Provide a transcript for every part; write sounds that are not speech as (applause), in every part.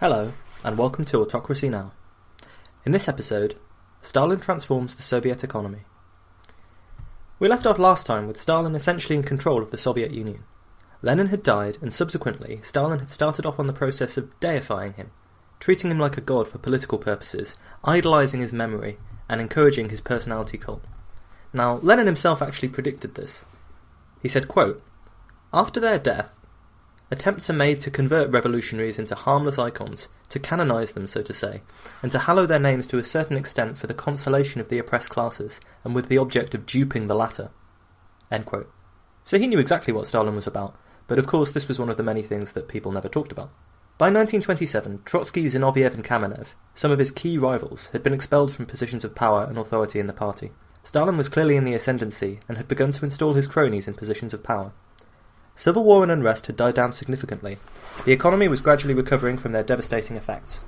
Hello, and welcome to Autocracy Now. In this episode, Stalin transforms the Soviet economy. We left off last time with Stalin essentially in control of the Soviet Union. Lenin had died, and subsequently, Stalin had started off on the process of deifying him, treating him like a god for political purposes, idolizing his memory, and encouraging his personality cult. Now, Lenin himself actually predicted this. He said, quote, After their death, Attempts are made to convert revolutionaries into harmless icons, to canonize them, so to say, and to hallow their names to a certain extent for the consolation of the oppressed classes, and with the object of duping the latter. So he knew exactly what Stalin was about, but of course this was one of the many things that people never talked about. By 1927, Trotsky, Zinoviev, and Kamenev, some of his key rivals, had been expelled from positions of power and authority in the party. Stalin was clearly in the ascendancy and had begun to install his cronies in positions of power. Civil war and unrest had died down significantly. The economy was gradually recovering from their devastating effects.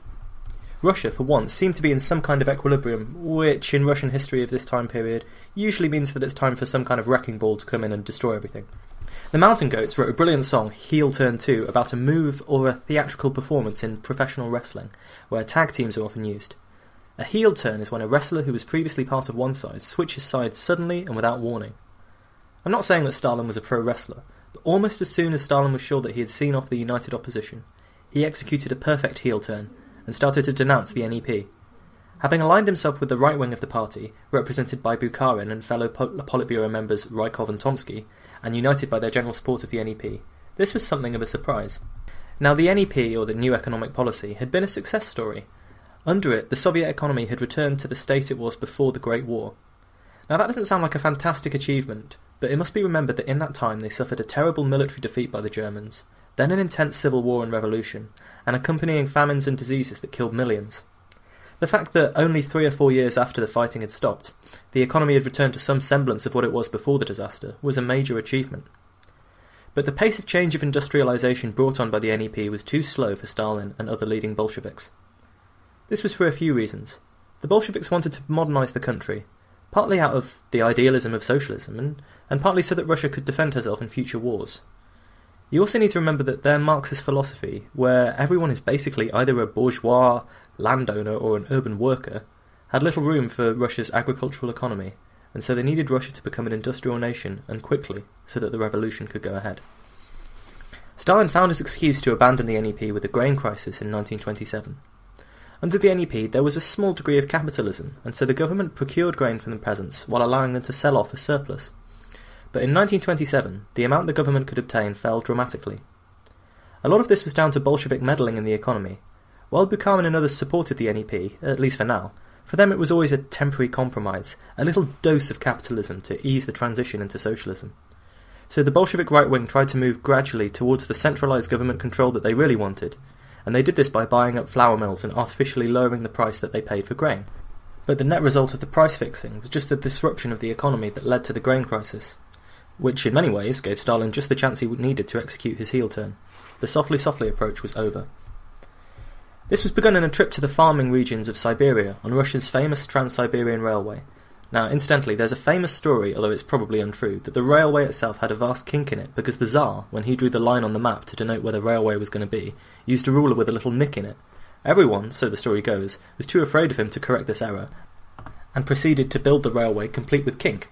Russia, for once, seemed to be in some kind of equilibrium, which, in Russian history of this time period, usually means that it's time for some kind of wrecking ball to come in and destroy everything. The Mountain Goats wrote a brilliant song, Heel Turn 2, about a move or a theatrical performance in professional wrestling, where tag teams are often used. A heel turn is when a wrestler who was previously part of one side switches sides suddenly and without warning. I'm not saying that Stalin was a pro wrestler, but almost as soon as Stalin was sure that he had seen off the united opposition, he executed a perfect heel turn and started to denounce the NEP. Having aligned himself with the right wing of the party, represented by Bukharin and fellow Politburo members Rykov and Tomsky, and united by their general support of the NEP, this was something of a surprise. Now, the NEP, or the New Economic Policy, had been a success story. Under it, the Soviet economy had returned to the state it was before the Great War. Now, that doesn't sound like a fantastic achievement, but it must be remembered that in that time they suffered a terrible military defeat by the Germans, then an intense civil war and revolution, and accompanying famines and diseases that killed millions. The fact that only three or four years after the fighting had stopped, the economy had returned to some semblance of what it was before the disaster was a major achievement. But the pace of change of industrialization brought on by the NEP was too slow for Stalin and other leading Bolsheviks. This was for a few reasons. The Bolsheviks wanted to modernize the country, partly out of the idealism of socialism, and, and partly so that Russia could defend herself in future wars. You also need to remember that their Marxist philosophy, where everyone is basically either a bourgeois, landowner, or an urban worker, had little room for Russia's agricultural economy, and so they needed Russia to become an industrial nation, and quickly, so that the revolution could go ahead. Stalin found his excuse to abandon the NEP with the grain crisis in 1927. Under the NEP, there was a small degree of capitalism, and so the government procured grain from the peasants while allowing them to sell off a surplus. But in 1927, the amount the government could obtain fell dramatically. A lot of this was down to Bolshevik meddling in the economy. While Bukharin and others supported the NEP, at least for now, for them it was always a temporary compromise, a little dose of capitalism to ease the transition into socialism. So the Bolshevik right wing tried to move gradually towards the centralized government control that they really wanted, and they did this by buying up flour mills and artificially lowering the price that they paid for grain. But the net result of the price fixing was just the disruption of the economy that led to the grain crisis, which in many ways gave Stalin just the chance he needed to execute his heel turn. The softly softly approach was over. This was begun in a trip to the farming regions of Siberia on Russia's famous Trans-Siberian Railway, now, incidentally, there's a famous story, although it's probably untrue, that the railway itself had a vast kink in it because the Tsar, when he drew the line on the map to denote where the railway was going to be, used a ruler with a little nick in it. Everyone, so the story goes, was too afraid of him to correct this error, and proceeded to build the railway complete with kink.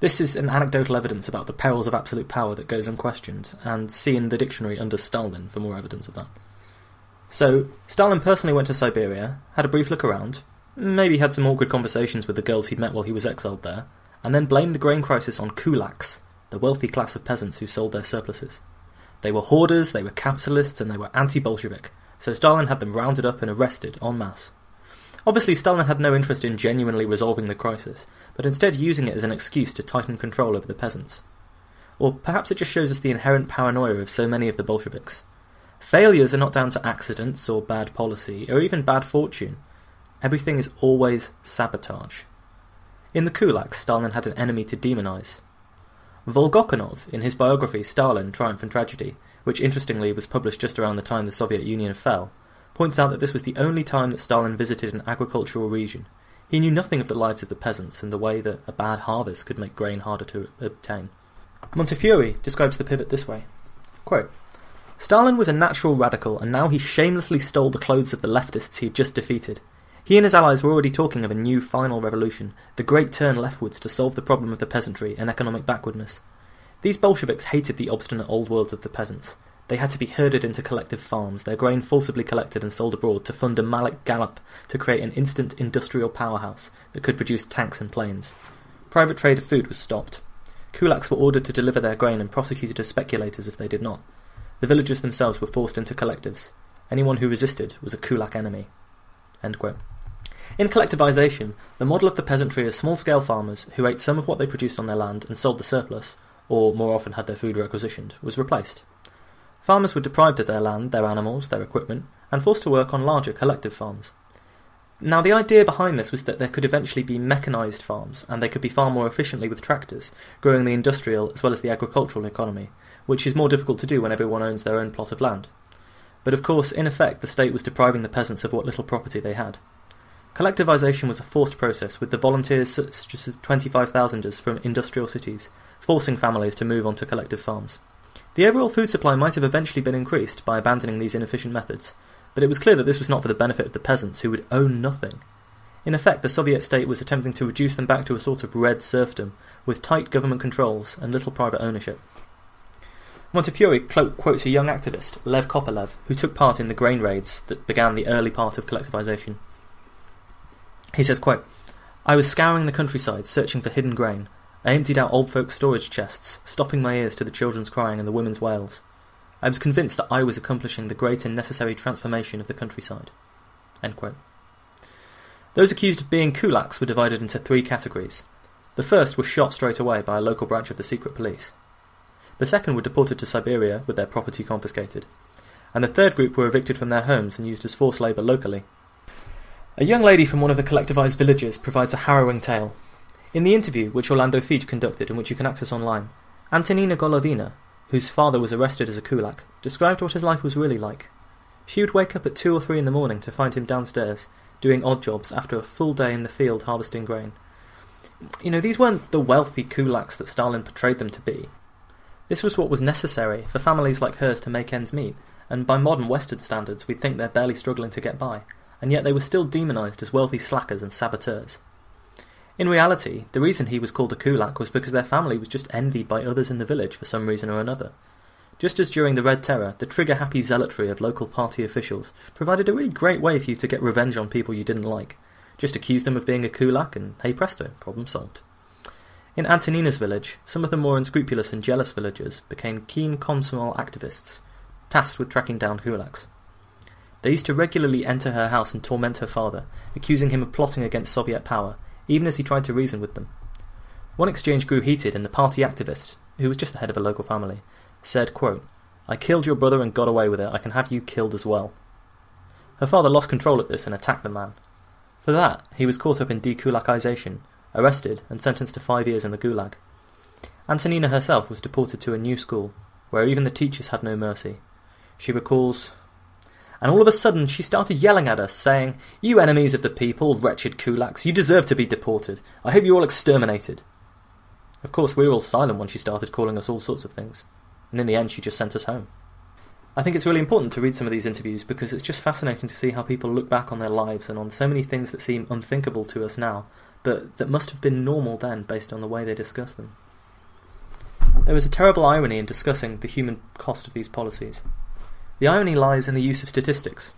This is an anecdotal evidence about the perils of absolute power that goes unquestioned, and see in the dictionary under Stalin for more evidence of that. So, Stalin personally went to Siberia, had a brief look around, maybe had some awkward conversations with the girls he'd met while he was exiled there, and then blamed the grain crisis on kulaks, the wealthy class of peasants who sold their surpluses. They were hoarders, they were capitalists, and they were anti-Bolshevik, so Stalin had them rounded up and arrested en masse. Obviously, Stalin had no interest in genuinely resolving the crisis, but instead using it as an excuse to tighten control over the peasants. Or perhaps it just shows us the inherent paranoia of so many of the Bolsheviks. Failures are not down to accidents or bad policy, or even bad fortune. Everything is always sabotage. In the kulaks, Stalin had an enemy to demonize. Volkogonov, in his biography Stalin, Triumph and Tragedy, which interestingly was published just around the time the Soviet Union fell, points out that this was the only time that Stalin visited an agricultural region. He knew nothing of the lives of the peasants and the way that a bad harvest could make grain harder to obtain. Montefiore describes the pivot this way Quote, Stalin was a natural radical, and now he shamelessly stole the clothes of the leftists he had just defeated. He and his allies were already talking of a new final revolution, the great turn leftwards to solve the problem of the peasantry and economic backwardness. These Bolsheviks hated the obstinate old world of the peasants. They had to be herded into collective farms, their grain forcibly collected and sold abroad to fund a Malik gallop to create an instant industrial powerhouse that could produce tanks and planes. Private trade of food was stopped. Kulaks were ordered to deliver their grain and prosecuted as speculators if they did not. The villagers themselves were forced into collectives. Anyone who resisted was a kulak enemy. In collectivization, the model of the peasantry as small-scale farmers who ate some of what they produced on their land and sold the surplus, or more often had their food requisitioned, was replaced. Farmers were deprived of their land, their animals, their equipment, and forced to work on larger collective farms. Now, the idea behind this was that there could eventually be mechanised farms, and they could be far more efficiently with tractors, growing the industrial as well as the agricultural economy, which is more difficult to do when everyone owns their own plot of land. But of course, in effect, the state was depriving the peasants of what little property they had. Collectivization was a forced process, with the volunteers such as 25,000ers from industrial cities, forcing families to move on to collective farms. The overall food supply might have eventually been increased by abandoning these inefficient methods, but it was clear that this was not for the benefit of the peasants who would own nothing. In effect, the Soviet state was attempting to reduce them back to a sort of red serfdom, with tight government controls and little private ownership. Montefiore quotes a young activist, Lev Kopelev, who took part in the grain raids that began the early part of collectivization. He says, quote, I was scouring the countryside, searching for hidden grain, I emptied out old folks' storage chests, stopping my ears to the children's crying and the women's wails. I was convinced that I was accomplishing the great and necessary transformation of the countryside. Those accused of being kulaks were divided into three categories. The first were shot straight away by a local branch of the secret police. The second were deported to Siberia with their property confiscated. And the third group were evicted from their homes and used as forced labour locally. A young lady from one of the collectivised villages provides a harrowing tale in the interview, which Orlando Figes conducted and which you can access online, Antonina Golovina, whose father was arrested as a kulak, described what his life was really like. She would wake up at two or three in the morning to find him downstairs, doing odd jobs after a full day in the field harvesting grain. You know, these weren't the wealthy kulaks that Stalin portrayed them to be. This was what was necessary for families like hers to make ends meet, and by modern Western standards we'd think they're barely struggling to get by, and yet they were still demonised as wealthy slackers and saboteurs. In reality, the reason he was called a kulak was because their family was just envied by others in the village for some reason or another. Just as during the Red Terror, the trigger-happy zealotry of local party officials provided a really great way for you to get revenge on people you didn't like. Just accuse them of being a kulak and hey presto, problem solved. In Antonina's village, some of the more unscrupulous and jealous villagers became keen Komsomol activists, tasked with tracking down kulaks. They used to regularly enter her house and torment her father, accusing him of plotting against Soviet power even as he tried to reason with them. One exchange grew heated, and the party activist, who was just the head of a local family, said, quote, I killed your brother and got away with it. I can have you killed as well. Her father lost control at this and attacked the man. For that, he was caught up in dekulakization, arrested, and sentenced to five years in the gulag. Antonina herself was deported to a new school, where even the teachers had no mercy. She recalls, and all of a sudden she started yelling at us, saying, You enemies of the people, wretched kulaks, you deserve to be deported. I hope you're all exterminated. Of course, we were all silent when she started calling us all sorts of things, and in the end she just sent us home. I think it's really important to read some of these interviews because it's just fascinating to see how people look back on their lives and on so many things that seem unthinkable to us now, but that must have been normal then based on the way they discuss them. There is a terrible irony in discussing the human cost of these policies. The irony lies in the use of statistics.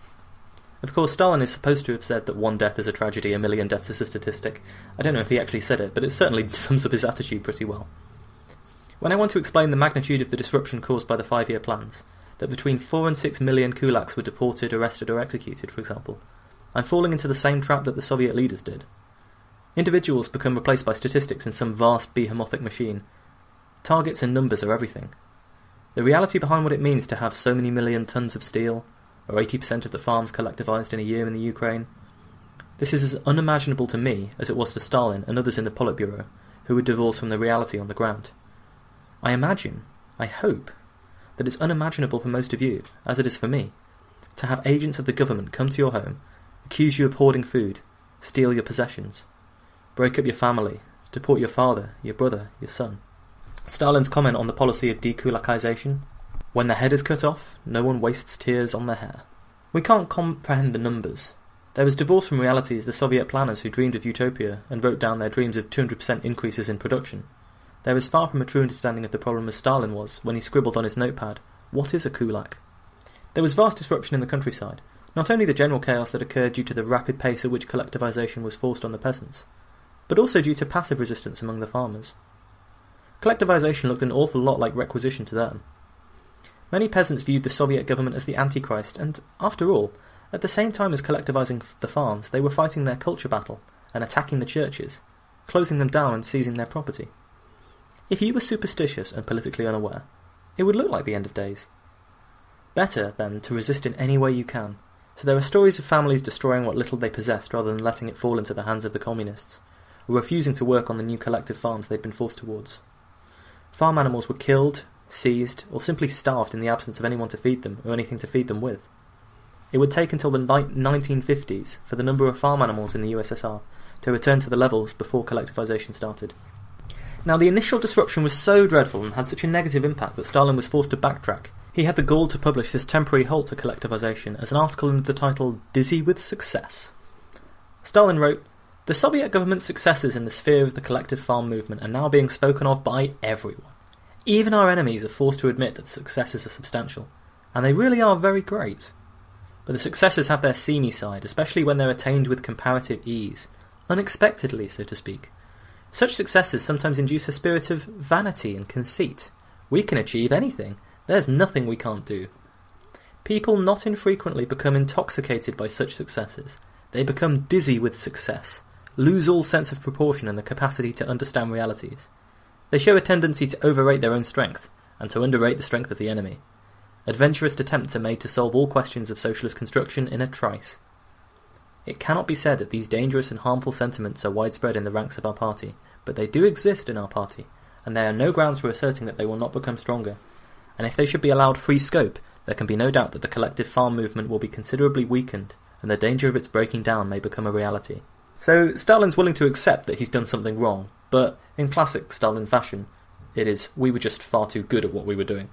Of course, Stalin is supposed to have said that one death is a tragedy, a million deaths is a statistic. I don't know if he actually said it, but it certainly (laughs) sums up his attitude pretty well. When I want to explain the magnitude of the disruption caused by the five year plans, that between 4 and 6 million kulaks were deported, arrested, or executed, for example, I'm falling into the same trap that the Soviet leaders did. Individuals become replaced by statistics in some vast behemothing machine. Targets and numbers are everything. The reality behind what it means to have so many million tons of steel, or 80% of the farms collectivized in a year in the Ukraine, this is as unimaginable to me as it was to Stalin and others in the Politburo, who were divorced from the reality on the ground. I imagine, I hope, that it's unimaginable for most of you, as it is for me, to have agents of the government come to your home, accuse you of hoarding food, steal your possessions, break up your family, deport your father, your brother, your son. Stalin's comment on the policy of dekulakization. When the head is cut off, no one wastes tears on the hair. We can't comprehend the numbers. There was divorce from reality as the Soviet planners who dreamed of utopia and wrote down their dreams of 200% increases in production. There was far from a true understanding of the problem as Stalin was when he scribbled on his notepad, What is a kulak? There was vast disruption in the countryside, not only the general chaos that occurred due to the rapid pace at which collectivization was forced on the peasants, but also due to passive resistance among the farmers. Collectivization looked an awful lot like requisition to them. Many peasants viewed the Soviet government as the Antichrist, and, after all, at the same time as collectivizing the farms, they were fighting their culture battle and attacking the churches, closing them down and seizing their property. If you were superstitious and politically unaware, it would look like the end of days. Better, then, to resist in any way you can. So there are stories of families destroying what little they possessed rather than letting it fall into the hands of the communists, or refusing to work on the new collective farms they'd been forced towards. Farm animals were killed, seized, or simply starved in the absence of anyone to feed them or anything to feed them with. It would take until the 1950s for the number of farm animals in the USSR to return to the levels before collectivization started. Now, the initial disruption was so dreadful and had such a negative impact that Stalin was forced to backtrack. He had the gall to publish this temporary halt to collectivization as an article under the title Dizzy with Success. Stalin wrote, The Soviet government's successes in the sphere of the collective farm movement are now being spoken of by everyone. Even our enemies are forced to admit that the successes are substantial, and they really are very great. But the successes have their seamy side, especially when they're attained with comparative ease, unexpectedly, so to speak. Such successes sometimes induce a spirit of vanity and conceit. We can achieve anything. There's nothing we can't do. People not infrequently become intoxicated by such successes. They become dizzy with success, lose all sense of proportion and the capacity to understand realities. They show a tendency to overrate their own strength, and to underrate the strength of the enemy. Adventurous attempts are made to solve all questions of socialist construction in a trice. It cannot be said that these dangerous and harmful sentiments are widespread in the ranks of our party, but they do exist in our party, and there are no grounds for asserting that they will not become stronger. And if they should be allowed free scope, there can be no doubt that the collective farm movement will be considerably weakened, and the danger of its breaking down may become a reality. So Stalin's willing to accept that he's done something wrong, but in classic Stalin fashion, it is, we were just far too good at what we were doing.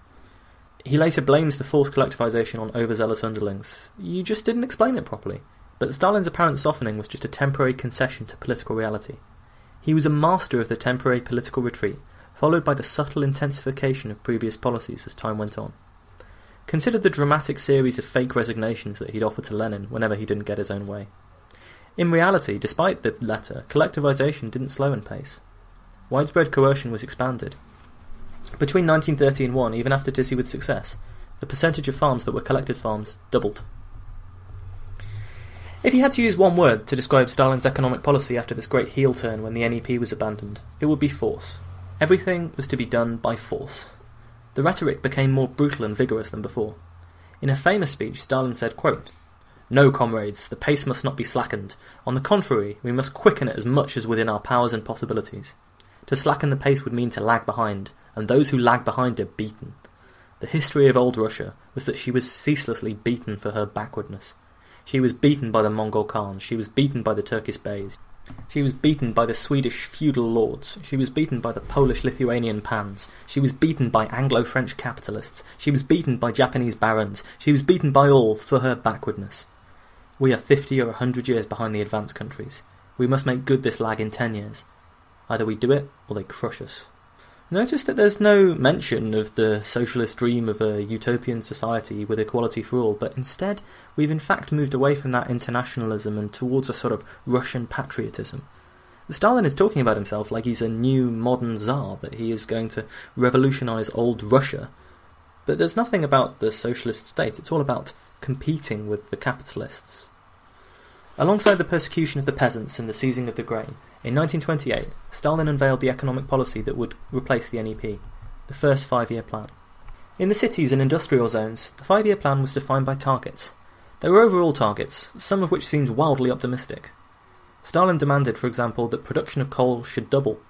He later blames the forced collectivization on overzealous underlings. You just didn't explain it properly. But Stalin's apparent softening was just a temporary concession to political reality. He was a master of the temporary political retreat, followed by the subtle intensification of previous policies as time went on. Consider the dramatic series of fake resignations that he'd offered to Lenin whenever he didn't get his own way. In reality, despite the letter, collectivization didn't slow in pace. Widespread coercion was expanded. Between 1930 and 1, even after Dizzy with success, the percentage of farms that were collective farms doubled. If you had to use one word to describe Stalin's economic policy after this great heel turn when the NEP was abandoned, it would be force. Everything was to be done by force. The rhetoric became more brutal and vigorous than before. In a famous speech, Stalin said, quote, No, comrades, the pace must not be slackened. On the contrary, we must quicken it as much as within our powers and possibilities. To slacken the pace would mean to lag behind, and those who lag behind are beaten. The history of old Russia was that she was ceaselessly beaten for her backwardness. She was beaten by the Mongol Khans, she was beaten by the Turkish Beys, she was beaten by the Swedish feudal lords, she was beaten by the Polish-Lithuanian pans, she was beaten by Anglo-French capitalists, she was beaten by Japanese barons, she was beaten by all for her backwardness. We are fifty or a hundred years behind the advanced countries. We must make good this lag in ten years. Either we do it, or they crush us. Notice that there's no mention of the socialist dream of a utopian society with equality for all, but instead we've in fact moved away from that internationalism and towards a sort of Russian patriotism. Stalin is talking about himself like he's a new modern czar, that he is going to revolutionize old Russia. But there's nothing about the socialist state, it's all about competing with the capitalists. Alongside the persecution of the peasants and the seizing of the grain, in 1928, Stalin unveiled the economic policy that would replace the NEP, the first five-year plan. In the cities and industrial zones, the five-year plan was defined by targets. There were overall targets, some of which seemed wildly optimistic. Stalin demanded, for example, that production of coal should double,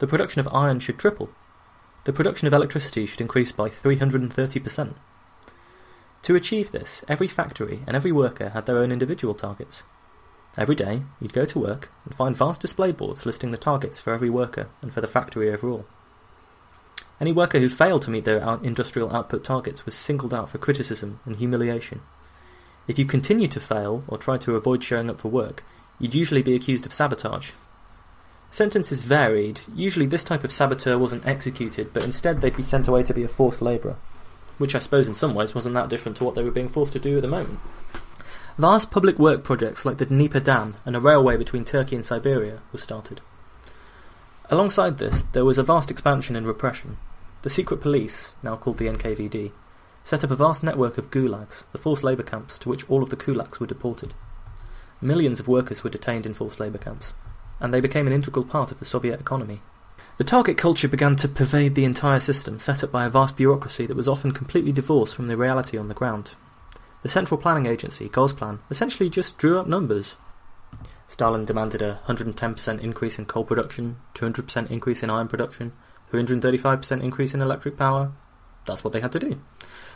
the production of iron should triple, the production of electricity should increase by 330%. To achieve this, every factory and every worker had their own individual targets. Every day, you'd go to work and find vast display boards listing the targets for every worker and for the factory overall. Any worker who failed to meet their industrial output targets was singled out for criticism and humiliation. If you continued to fail or tried to avoid showing up for work, you'd usually be accused of sabotage. Sentences varied. Usually, this type of saboteur wasn't executed, but instead they'd be sent away to be a forced labourer, which I suppose in some ways wasn't that different to what they were being forced to do at the moment. Vast public work projects like the Dnieper Dam and a railway between Turkey and Siberia were started. Alongside this, there was a vast expansion in repression. The secret police, now called the NKVD, set up a vast network of gulags, the forced labour camps to which all of the kulaks were deported. Millions of workers were detained in forced labour camps, and they became an integral part of the Soviet economy. The target culture began to pervade the entire system, set up by a vast bureaucracy that was often completely divorced from the reality on the ground. The Central Planning Agency, Gosplan, essentially just drew up numbers. Stalin demanded a 110% increase in coal production, 200% increase in iron production, 335% increase in electric power. That's what they had to do.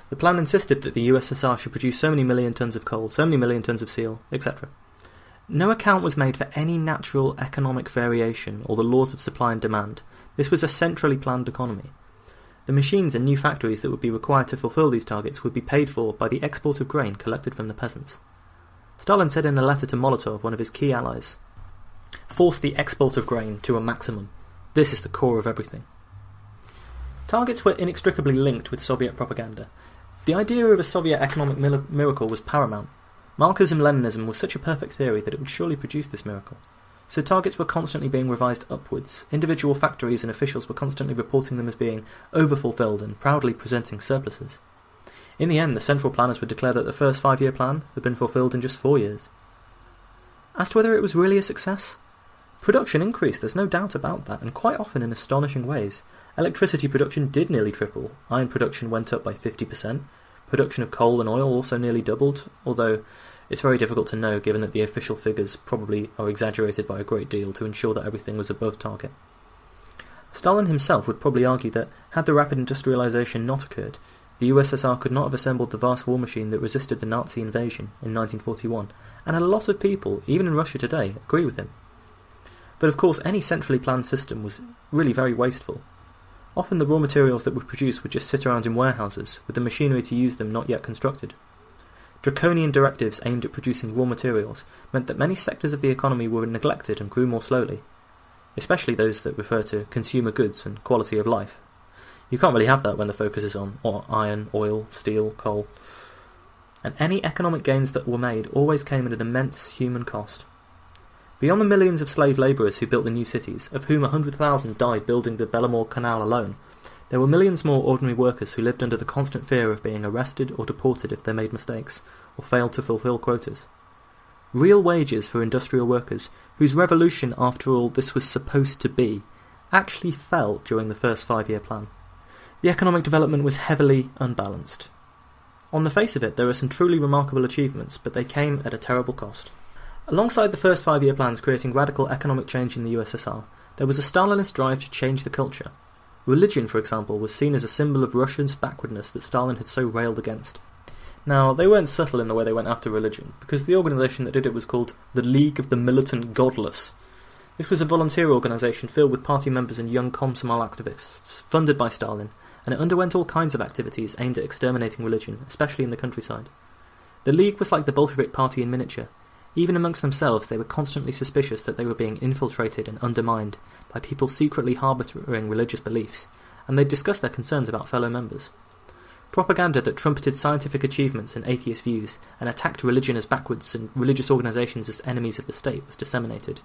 The plan insisted that the USSR should produce so many million tons of coal, so many million tons of steel, etc. No account was made for any natural economic variation or the laws of supply and demand. This was a centrally planned economy. The machines and new factories that would be required to fulfill these targets would be paid for by the export of grain collected from the peasants. Stalin said in a letter to Molotov, one of his key allies, Force the export of grain to a maximum. This is the core of everything. Targets were inextricably linked with Soviet propaganda. The idea of a Soviet economic miracle was paramount, Marxism Leninism was such a perfect theory that it would surely produce this miracle. So targets were constantly being revised upwards. Individual factories and officials were constantly reporting them as being overfulfilled and proudly presenting surpluses. In the end, the central planners would declare that the first five year plan had been fulfilled in just four years. As to whether it was really a success, production increased, there's no doubt about that, and quite often in astonishing ways. Electricity production did nearly triple, iron production went up by 50%, Production of coal and oil also nearly doubled, although it's very difficult to know given that the official figures probably are exaggerated by a great deal to ensure that everything was above target. Stalin himself would probably argue that, had the rapid industrialization not occurred, the USSR could not have assembled the vast war machine that resisted the Nazi invasion in 1941, and a lot of people, even in Russia today, agree with him. But of course, any centrally planned system was really very wasteful, Often the raw materials that were produced would just sit around in warehouses, with the machinery to use them not yet constructed. Draconian directives aimed at producing raw materials meant that many sectors of the economy were neglected and grew more slowly, especially those that refer to consumer goods and quality of life. You can't really have that when the focus is on iron, oil, steel, coal. And any economic gains that were made always came at an immense human cost. Beyond the millions of slave labourers who built the new cities, of whom 100,000 died building the Belomor Canal alone, there were millions more ordinary workers who lived under the constant fear of being arrested or deported if they made mistakes, or failed to fulfil quotas. Real wages for industrial workers, whose revolution, after all, this was supposed to be, actually fell during the first five year plan. The economic development was heavily unbalanced. On the face of it, there are some truly remarkable achievements, but they came at a terrible cost. Alongside the first five year plans creating radical economic change in the USSR, there was a Stalinist drive to change the culture. Religion, for example, was seen as a symbol of Russia's backwardness that Stalin had so railed against. Now, they weren't subtle in the way they went after religion, because the organisation that did it was called the League of the Militant Godless. This was a volunteer organisation filled with party members and young Komsomol activists, funded by Stalin, and it underwent all kinds of activities aimed at exterminating religion, especially in the countryside. The League was like the Bolshevik Party in miniature, even amongst themselves, they were constantly suspicious that they were being infiltrated and undermined by people secretly harbouring religious beliefs, and they discussed their concerns about fellow members. Propaganda that trumpeted scientific achievements and atheist views and attacked religion as backwards and religious organisations as enemies of the state was disseminated,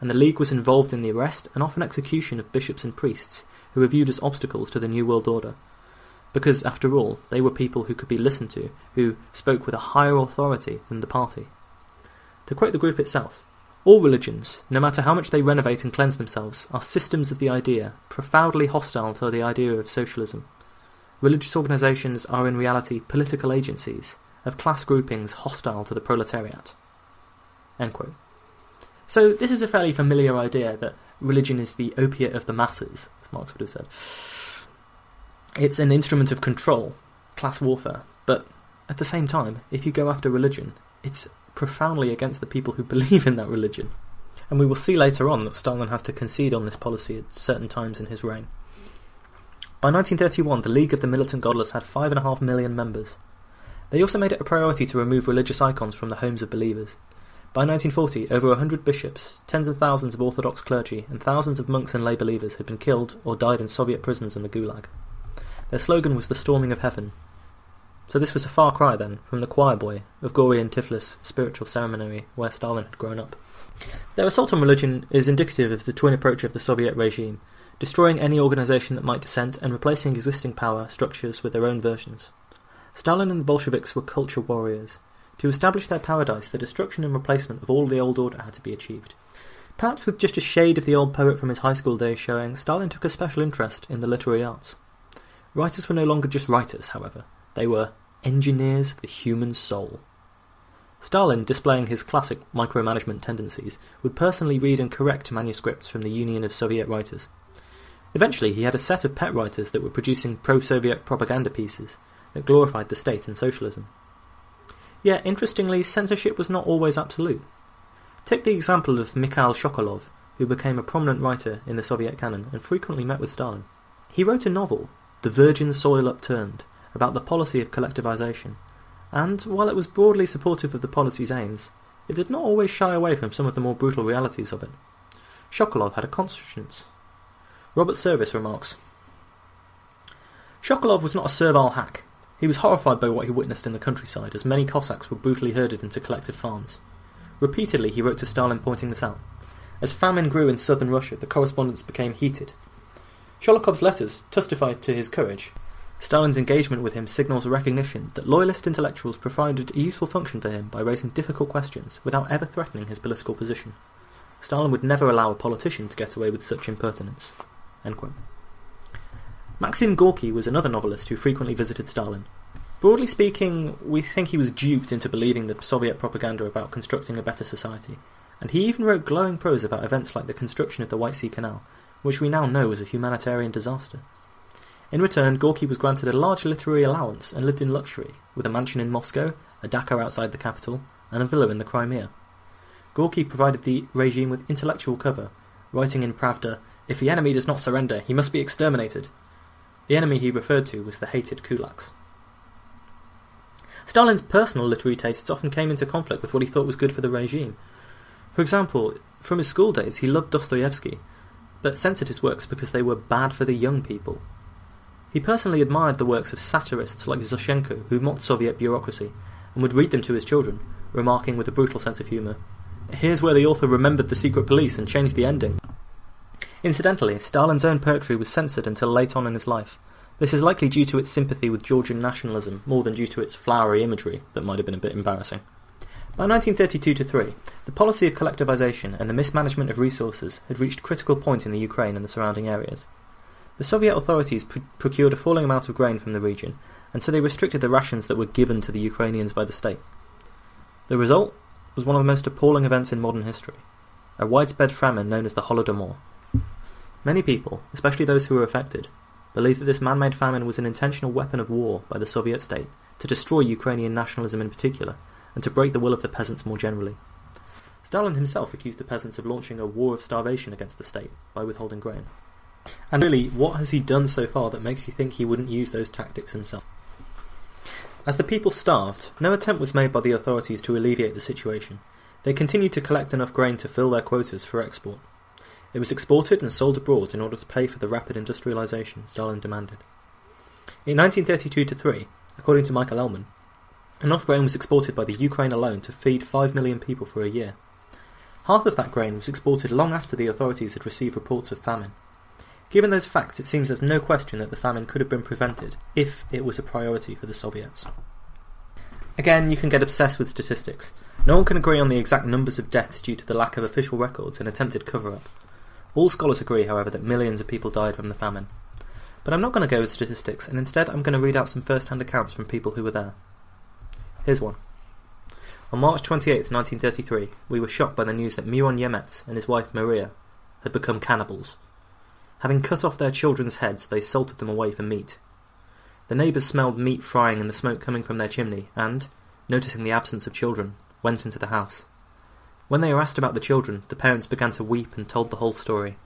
and the League was involved in the arrest and often execution of bishops and priests who were viewed as obstacles to the New World Order. Because, after all, they were people who could be listened to, who spoke with a higher authority than the party. To quote the group itself, all religions, no matter how much they renovate and cleanse themselves, are systems of the idea, profoundly hostile to the idea of socialism. Religious organisations are in reality political agencies of class groupings hostile to the proletariat. So this is a fairly familiar idea that religion is the opiate of the masses, as Marx would have said. It's an instrument of control, class warfare, but at the same time, if you go after religion, it's profoundly against the people who believe in that religion. And we will see later on that Stalin has to concede on this policy at certain times in his reign. By 1931, the League of the Militant Godless had 5.5 million members. They also made it a priority to remove religious icons from the homes of believers. By 1940, over 100 bishops, tens of thousands of Orthodox clergy, and thousands of monks and lay believers had been killed or died in Soviet prisons and the Gulag. Their slogan was the storming of heaven. So this was a far cry, then, from the choir boy of Gori and Tiflis spiritual seminary where Stalin had grown up. Their assault on religion is indicative of the twin approach of the Soviet regime, destroying any organisation that might dissent and replacing existing power structures with their own versions. Stalin and the Bolsheviks were culture warriors. To establish their paradise, the destruction and replacement of all the old order had to be achieved. Perhaps with just a shade of the old poet from his high school days showing, Stalin took a special interest in the literary arts. Writers were no longer just writers, however. They were engineers of the human soul. Stalin, displaying his classic micromanagement tendencies, would personally read and correct manuscripts from the Union of Soviet Writers. Eventually, he had a set of pet writers that were producing pro Soviet propaganda pieces that glorified the state and socialism. Yet, interestingly, censorship was not always absolute. Take the example of Mikhail Sokolov, who became a prominent writer in the Soviet canon and frequently met with Stalin. He wrote a novel, The Virgin Soil Upturned, about the policy of collectivization, and while it was broadly supportive of the policy's aims, it did not always shy away from some of the more brutal realities of it. Sholokhov had a conscience. Robert Service remarks Sholokhov was not a servile hack. He was horrified by what he witnessed in the countryside, as many Cossacks were brutally herded into collective farms. Repeatedly he wrote to Stalin pointing this out. As famine grew in southern Russia, the correspondence became heated. Sholokhov's letters testified to his courage, Stalin's engagement with him signals a recognition that loyalist intellectuals provided a useful function for him by raising difficult questions without ever threatening his political position. Stalin would never allow a politician to get away with such impertinence. Maxim Gorky was another novelist who frequently visited Stalin. Broadly speaking, we think he was duped into believing the Soviet propaganda about constructing a better society, and he even wrote glowing prose about events like the construction of the White Sea Canal, which we now know was a humanitarian disaster. In return, Gorky was granted a large literary allowance and lived in luxury, with a mansion in Moscow, a dacha outside the capital, and a villa in the Crimea. Gorky provided the regime with intellectual cover, writing in Pravda, If the enemy does not surrender, he must be exterminated. The enemy he referred to was the hated kulaks. Stalin's personal literary tastes often came into conflict with what he thought was good for the regime. For example, from his school days, he loved Dostoevsky, but censored his works because they were bad for the young people. He personally admired the works of satirists like Zoshchenko, who mocked Soviet bureaucracy, and would read them to his children, remarking with a brutal sense of humour, Here's where the author remembered the secret police and changed the ending. Incidentally, Stalin's own poetry was censored until late on in his life. This is likely due to its sympathy with Georgian nationalism more than due to its flowery imagery that might have been a bit embarrassing. By 1932 3, the policy of collectivization and the mismanagement of resources had reached critical point in the Ukraine and the surrounding areas. The Soviet authorities pr procured a falling amount of grain from the region, and so they restricted the rations that were given to the Ukrainians by the state. The result was one of the most appalling events in modern history a widespread famine known as the Holodomor. Many people, especially those who were affected, believe that this man made famine was an intentional weapon of war by the Soviet state to destroy Ukrainian nationalism in particular, and to break the will of the peasants more generally. Stalin himself accused the peasants of launching a war of starvation against the state by withholding grain. And really, what has he done so far that makes you think he wouldn't use those tactics himself? As the people starved, no attempt was made by the authorities to alleviate the situation. They continued to collect enough grain to fill their quotas for export. It was exported and sold abroad in order to pay for the rapid industrialization Stalin demanded. In 1932-3, according to Michael Ellman, enough grain was exported by the Ukraine alone to feed 5 million people for a year. Half of that grain was exported long after the authorities had received reports of famine. Given those facts, it seems there's no question that the famine could have been prevented if it was a priority for the Soviets. Again, you can get obsessed with statistics. No one can agree on the exact numbers of deaths due to the lack of official records and attempted cover up. All scholars agree, however, that millions of people died from the famine. But I'm not going to go with statistics, and instead I'm going to read out some first hand accounts from people who were there. Here's one. On March 28, 1933, we were shocked by the news that Miron Yemets and his wife Maria had become cannibals. Having cut off their children's heads, they salted them away for meat. The neighbours smelled meat frying and the smoke coming from their chimney, and, noticing the absence of children, went into the house. When they were asked about the children, the parents began to weep and told the whole story.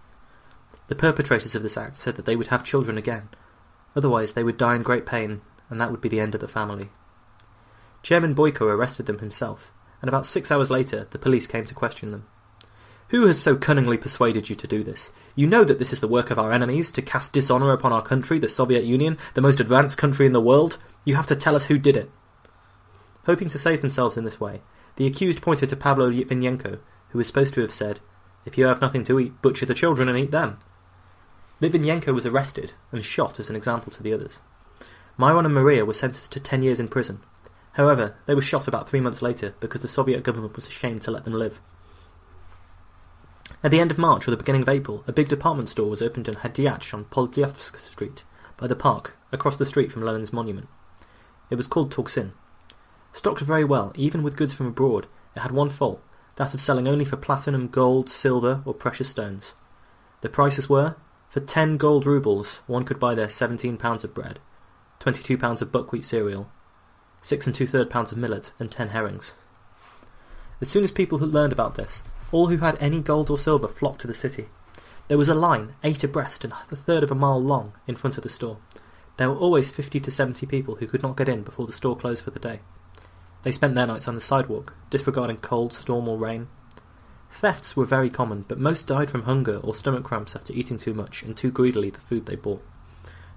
The perpetrators of this act said that they would have children again, Otherwise, they would die in great pain, and that would be the end of the family. Chairman Boyko arrested them himself, and about six hours later, the police came to question them. Who has so cunningly persuaded you to do this? You know that this is the work of our enemies, to cast dishonour upon our country, the Soviet Union, the most advanced country in the world. You have to tell us who did it. Hoping to save themselves in this way, the accused pointed to Pavlo Litvinenko, who was supposed to have said, If you have nothing to eat, butcher the children and eat them. Litvinenko was arrested and shot as an example to the others. Myron and Maria were sentenced to ten years in prison. However, they were shot about three months later because the Soviet government was ashamed to let them live. At the end of March or the beginning of April, a big department store was opened in Hadyach on Poldlyovsk Street, by the park, across the street from Lenin's monument. It was called Torgsin. Stocked very well, even with goods from abroad, it had one fault, that of selling only for platinum, gold, silver, or precious stones. The prices were, for ten gold roubles, one could buy there seventeen pounds of bread, twenty-two pounds of buckwheat cereal, six and two-third pounds of millet, and ten herrings. As soon as people had learned about this, all who had any gold or silver flocked to the city. There was a line, eight abreast and a third of a mile long, in front of the store. There were always fifty to seventy people who could not get in before the store closed for the day. They spent their nights on the sidewalk, disregarding cold, storm, or rain. Thefts were very common, but most died from hunger or stomach cramps after eating too much and too greedily the food they bought.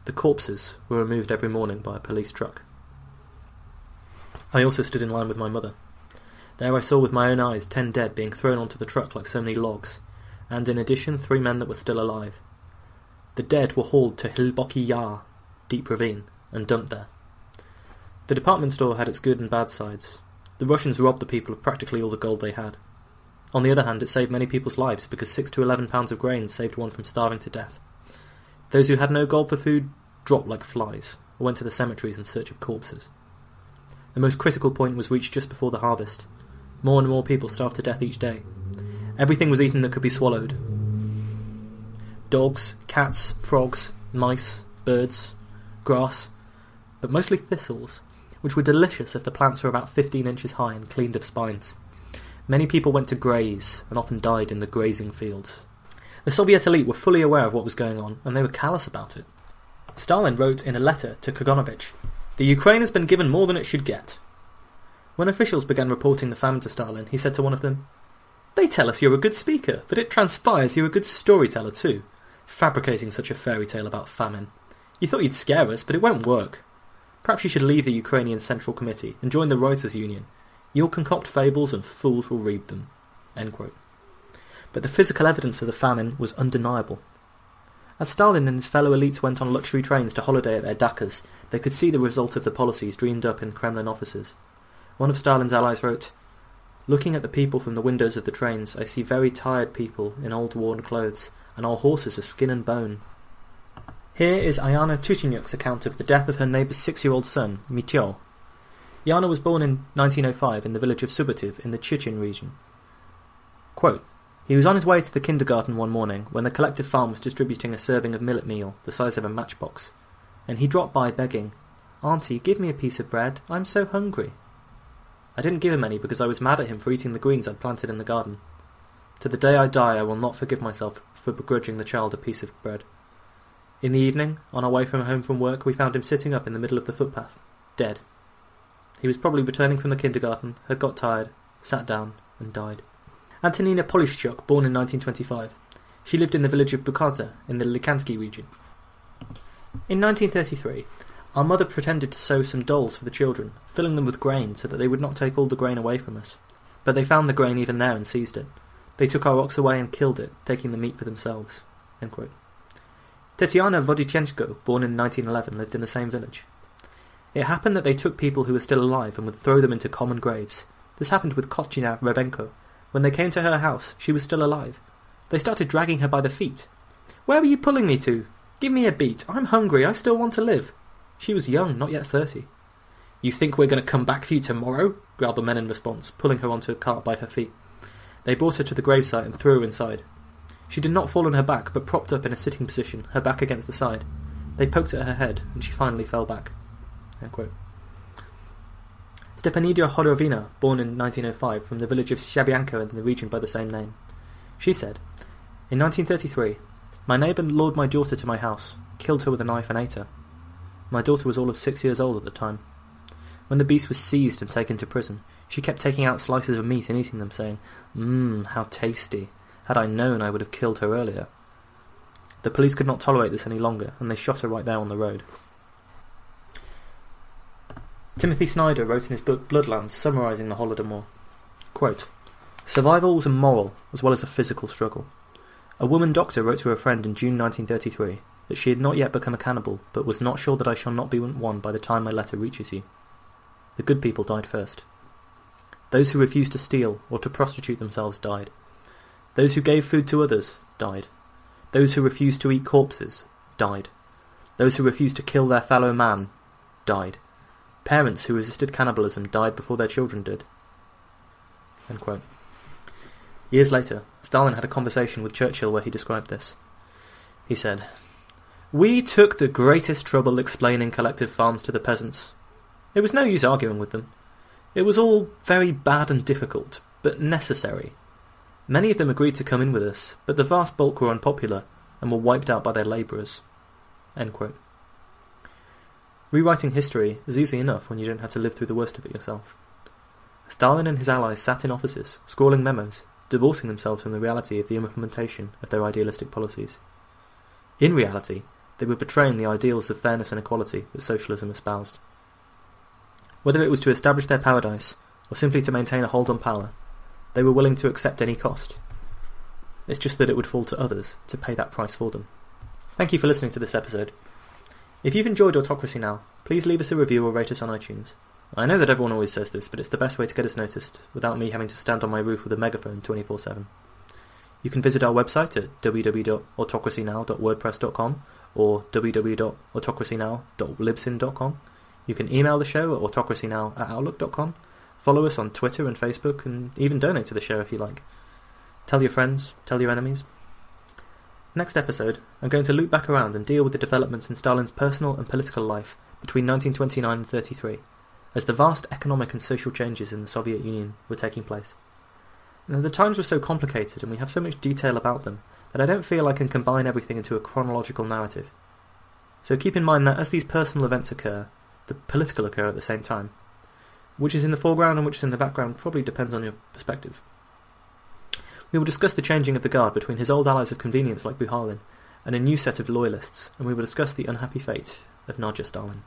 The corpses were removed every morning by a police truck. I also stood in line with my mother. There I saw with my own eyes ten dead being thrown onto the truck like so many logs, and in addition three men that were still alive. The dead were hauled to Hilboki Yar, deep ravine, and dumped there. The department store had its good and bad sides. The Russians robbed the people of practically all the gold they had. On the other hand, it saved many people's lives because six to eleven pounds of grain saved one from starving to death. Those who had no gold for food dropped like flies, or went to the cemeteries in search of corpses. The most critical point was reached just before the harvest, more and more people starved to death each day. Everything was eaten that could be swallowed dogs, cats, frogs, mice, birds, grass, but mostly thistles, which were delicious if the plants were about 15 inches high and cleaned of spines. Many people went to graze and often died in the grazing fields. The Soviet elite were fully aware of what was going on, and they were callous about it. Stalin wrote in a letter to Kaganovich, The Ukraine has been given more than it should get. When officials began reporting the famine to Stalin, he said to one of them, They tell us you're a good speaker, but it transpires you're a good storyteller too, fabricating such a fairy tale about famine. You thought you'd scare us, but it won't work. Perhaps you should leave the Ukrainian Central Committee and join the Writers' Union. You'll concoct fables and fools will read them. But the physical evidence of the famine was undeniable. As Stalin and his fellow elites went on luxury trains to holiday at their dachas, they could see the result of the policies dreamed up in Kremlin offices. One of Stalin's allies wrote, Looking at the people from the windows of the trains, I see very tired people in old worn clothes, and our horses are skin and bone. Here is Ayana Tuchenyuk's account of the death of her neighbour's six-year-old son, Mityo. Yana was born in 1905 in the village of Subotiv in the Chyhyryn region. Quote, he was on his way to the kindergarten one morning when the collective farm was distributing a serving of millet meal, the size of a matchbox, and he dropped by begging, Auntie, give me a piece of bread, I'm so hungry. I didn't give him any because I was mad at him for eating the greens I'd planted in the garden. To the day I die, I will not forgive myself for begrudging the child a piece of bread. In the evening, on our way from home from work, we found him sitting up in the middle of the footpath, dead. He was probably returning from the kindergarten, had got tired, sat down, and died. Antonina Polishchuk, born in 1925. She lived in the village of Bukata in the Likansky region. In 1933, our mother pretended to sew some dolls for the children, filling them with grain so that they would not take all the grain away from us. But they found the grain even there and seized it. They took our ox away and killed it, taking the meat for themselves. Tetiana Vodichenko, born in 1911, lived in the same village. It happened that they took people who were still alive and would throw them into common graves. This happened with Kochina Rebenko. When they came to her house, she was still alive. They started dragging her by the feet. Where are you pulling me to? Give me a beat. I'm hungry. I still want to live. She was young, not yet thirty. You think we're going to come back for you tomorrow? growled the men in response, pulling her onto a cart by her feet. They brought her to the gravesite and threw her inside. She did not fall on her back, but propped up in a sitting position, her back against the side. They poked at her head, and she finally fell back. Stepanidia Horovina, born in 1905 from the village of Shabianka in the region by the same name. She said, In 1933, my neighbour lured my daughter to my house, killed her with a knife and ate her. My daughter was all of six years old at the time. When the beast was seized and taken to prison, she kept taking out slices of meat and eating them, saying, Mmm, how tasty. Had I known, I would have killed her earlier. The police could not tolerate this any longer, and they shot her right there on the road. Timothy Snyder wrote in his book Bloodlands, summarising the Holodomor. Quote, Survival was a moral as well as a physical struggle. A woman doctor wrote to her friend in June 1933 that she had not yet become a cannibal, but was not sure that I shall not be one by the time my letter reaches you. The good people died first. Those who refused to steal or to prostitute themselves died. Those who gave food to others died. Those who refused to eat corpses died. Those who refused to kill their fellow man died. Parents who resisted cannibalism died before their children did. Years later, Stalin had a conversation with Churchill where he described this. He said, We took the greatest trouble explaining collective farms to the peasants. It was no use arguing with them. It was all very bad and difficult, but necessary. Many of them agreed to come in with us, but the vast bulk were unpopular and were wiped out by their labourers. Rewriting history is easy enough when you don't have to live through the worst of it yourself. Stalin and his allies sat in offices, scrawling memos, divorcing themselves from the reality of the implementation of their idealistic policies. In reality, they were betraying the ideals of fairness and equality that socialism espoused. Whether it was to establish their paradise or simply to maintain a hold on power, they were willing to accept any cost. It's just that it would fall to others to pay that price for them. Thank you for listening to this episode. If you've enjoyed Autocracy Now, please leave us a review or rate us on iTunes. I know that everyone always says this, but it's the best way to get us noticed without me having to stand on my roof with a megaphone 24 7. You can visit our website at www.autocracynow.wordpress.com or www.autocracynow.libsyn.com. You can email the show at autocracynow at outlook.com, follow us on Twitter and Facebook, and even donate to the show if you like. Tell your friends, tell your enemies. Next episode, I'm going to loop back around and deal with the developments in Stalin's personal and political life between 1929 and 33, as the vast economic and social changes in the Soviet Union were taking place. Now, the times were so complicated and we have so much detail about them that I don't feel I can combine everything into a chronological narrative. So keep in mind that as these personal events occur, the political occur at the same time. Which is in the foreground and which is in the background probably depends on your perspective. We will discuss the changing of the guard between his old allies of convenience like Bukharin and a new set of loyalists, and we will discuss the unhappy fate of Nadja Stalin.